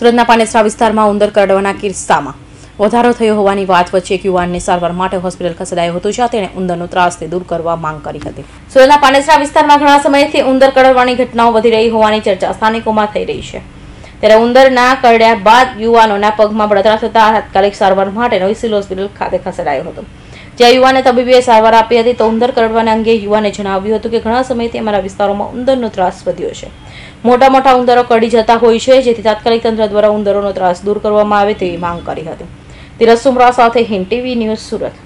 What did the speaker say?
સુરતના પાનેસરા વિસ્તારમાં ઉંદર કરડવાના કિસ્સામાં વધારો થયો હોવાની વાત વચ્ચે એક યુવાનને સારવાર માટે હોસ્પિટલ ખસેડાયો હતો, જ્યાં તેણે ઉંદરનો ત્રાસથી દૂર કરવા માંગ કરી હતી. સુરતના પાનેસરા વિસ્તારમાં ઘણા સમયથી ઉંદર કરડવાની ઘટનાઓ વધી રહી હોવાની ચર્ચા સ્થાનિકોમાં થઈ રહી છે. ત્યારે ઉંદરના કરડ્યા બાદ યુવાનોના પગમાં બળતરા થતા તાત્કાલિક સારવાર માટે નવી સિવિલ હોસ્પિટલ ખાતે ખસેડાયો હતો. જ્યાં યુવાને તબીબીએ સારવાર આપી હતી, તો ઉંદર કરડવાના અંગે યુવાને જણાવ્યું હતું કે ઘણા સમયથી અમારા વિસ્તારોમાં ઉંદરનો ત્રાસ વધ્યો છે. મોટા મોટા ઉંદરો કડી જતા હોય છે, જેથી તાત્કાલિક તંત્ર દ્વારા ઉંદરોનો ત્રાસ દૂર કરવામાં આવે તેવી માંગ કરી હતી. ધીરજ સુમરા સાથે હિન્દ ટીવી ન્યૂઝ સુરત.